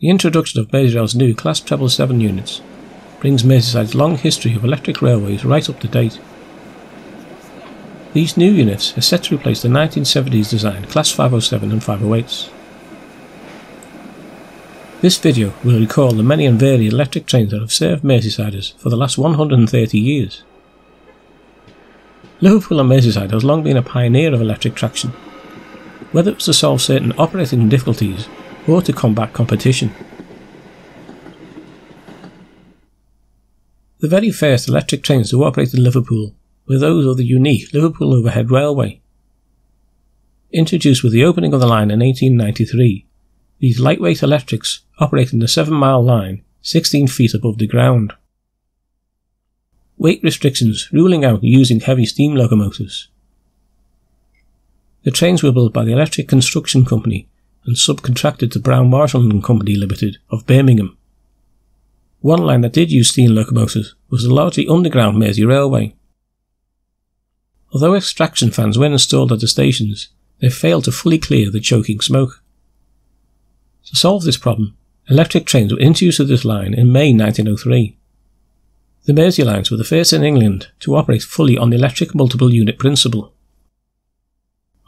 The introduction of Merseyrail's new Class Treble 7 units brings Merseyside's long history of electric railways right up to date. These new units are set to replace the 1970s designed Class 507 and 508s. This video will recall the many and varied electric trains that have served Merseysiders for the last 130 years. Liverpool and Merseyside has long been a pioneer of electric traction, whether it was to solve certain operating difficulties or to combat competition. The very first electric trains to operate in Liverpool were those of the unique Liverpool Overhead Railway. Introduced with the opening of the line in 1893, these lightweight electrics operated a 7 mile line 16 feet above the ground. Weight restrictions ruling out using heavy steam locomotives. The trains were built by the Electric Construction Company and subcontracted to Brown Marshall and Company Limited of Birmingham. One line that did use steam locomotives was the largely underground Mersey Railway. Although extraction fans were installed at the stations, they failed to fully clear the choking smoke. To solve this problem, electric trains were introduced to this line in May 1903. The Mersey lines were the first in England to operate fully on the electric multiple unit principle.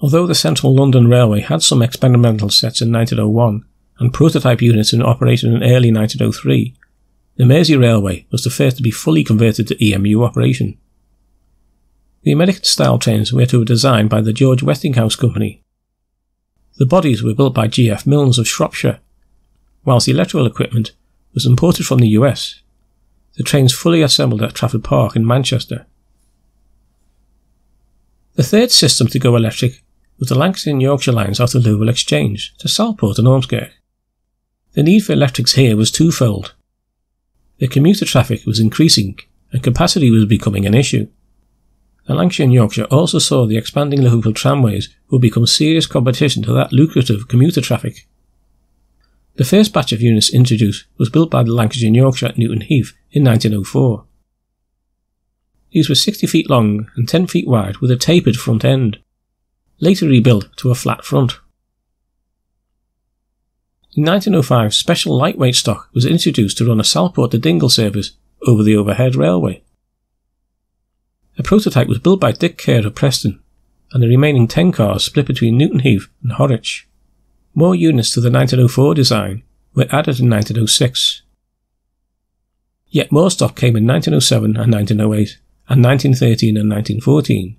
Although the Central London Railway had some experimental sets in 1901 and prototype units in operation in early 1903, the Mersey Railway was the first to be fully converted to EMU operation. The American style trains were to be designed by the George Westinghouse Company. The bodies were built by G.F. Milnes of Shropshire, whilst the electrical equipment was imported from the US. The trains fully assembled at Trafford Park in Manchester. The third system to go electric was the Lancashire and Yorkshire lines out of Liverpool Exchange to Southport and Ormskirk. The need for electrics here was twofold. The commuter traffic was increasing and capacity was becoming an issue and Lancashire and Yorkshire also saw the expanding Liverpool tramways would become serious competition to that lucrative commuter traffic. The first batch of units introduced was built by the Lancashire and Yorkshire at Newton Heath in 1904. These were 60 feet long and 10 feet wide with a tapered front end, later rebuilt to a flat front. In 1905, special lightweight stock was introduced to run a Southport to Dingle service over the overhead railway. A prototype was built by Dick Kerr of Preston, and the remaining 10 cars split between Newton Heath and Horwich. More units to the 1904 design were added in 1906. Yet more stock came in 1907 and 1908, and 1913 and 1914.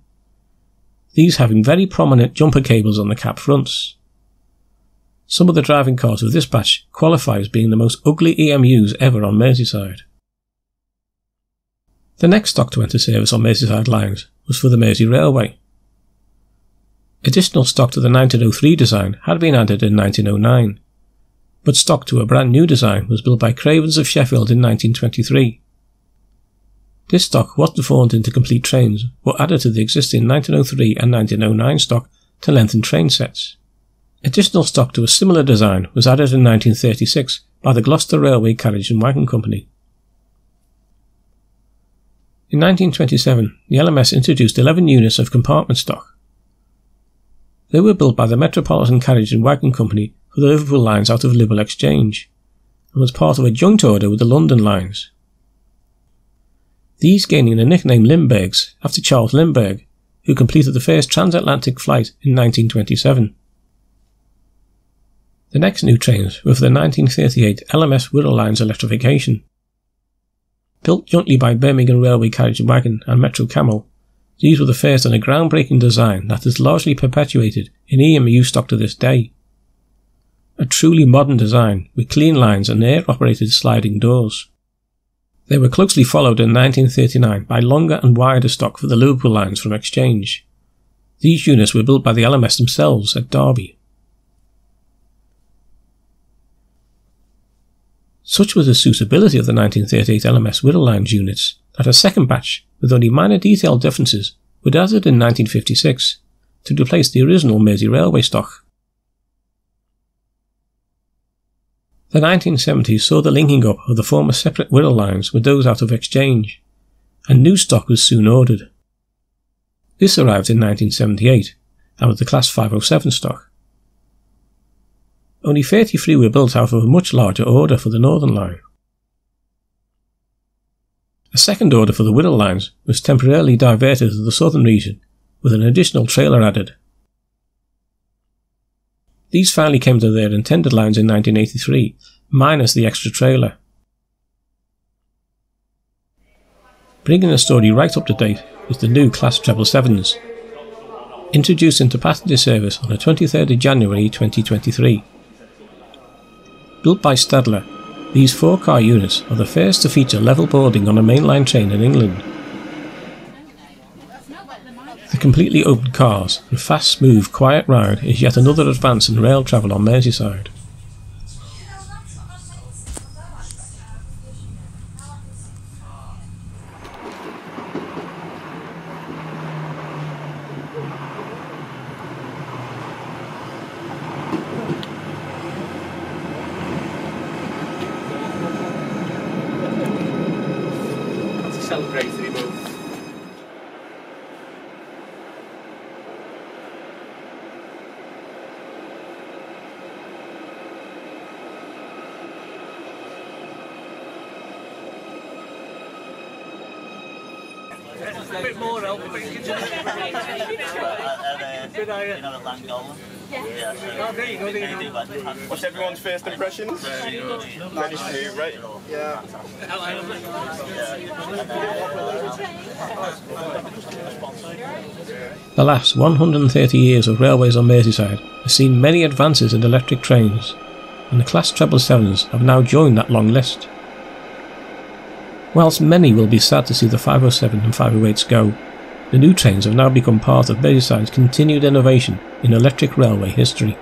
These having very prominent jumper cables on the cab fronts. Some of the driving cars of this batch qualify as being the most ugly EMUs ever on Merseyside. The next stock to enter service on Merseyside lines was for the Mersey Railway. Additional stock to the 1903 design had been added in 1909, but stock to a brand new design was built by Cravens of Sheffield in 1923. This stock wasn't formed into complete trains, but added to the existing 1903 and 1909 stock to lengthen train sets. Additional stock to a similar design was added in 1936 by the Gloucester Railway Carriage and Wagon Company. In 1927, the LMS introduced 11 units of compartment stock. They were built by the Metropolitan Carriage and Wagon Company for the Liverpool lines out of Liverpool Exchange, and was part of a joint order with the London lines. These gaining the nickname Lindberghs after Charles Lindbergh, who completed the first transatlantic flight in 1927. The next new trains were for the 1938 LMS Wirral Lines electrification. Built jointly by Birmingham Railway Carriage and Wagon and Metro-Cammell, these were the first in a groundbreaking design that is largely perpetuated in EMU stock to this day. A truly modern design with clean lines and air operated sliding doors. They were closely followed in 1939 by longer and wider stock for the Liverpool lines from Exchange. These units were built by the LMS themselves at Derby. Such was the suitability of the 1938 LMS Wirral Lines units that a second batch, with only minor detail differences, was added in 1956 to replace the original Mersey Railway stock. The 1970s saw the linking up of the former separate Wirral lines with those out of exchange, and new stock was soon ordered. This arrived in 1978 and was the Class 507 stock. Only 33 were built out of a much larger order for the Northern Line. A second order for the Wirral lines was temporarily diverted to the southern region, with an additional trailer added. These finally came to their intended lines in 1983, minus the extra trailer. Bringing the story right up to date is the new Class 777s, introduced into passenger service on the 23rd of January 2023. Built by Stadler, these four car units are the first to feature level boarding on a mainline train in England. Completely open cars and fast, smooth, quiet ride is yet another advance in rail travel on Merseyside. A bit more help, but you can just... Good eye. You know the Langolan? Yeah. yeah oh, there you go, there you go. What's everyone's first impressions? Very good. Very smooth, right? Yeah. The last 130 years of railways on Merseyside have seen many advances in electric trains, and the Class 777s have now joined that long list. Whilst many will be sad to see the 507 and 508s go, the new trains have now become part of Merseyside's continued innovation in electric railway history.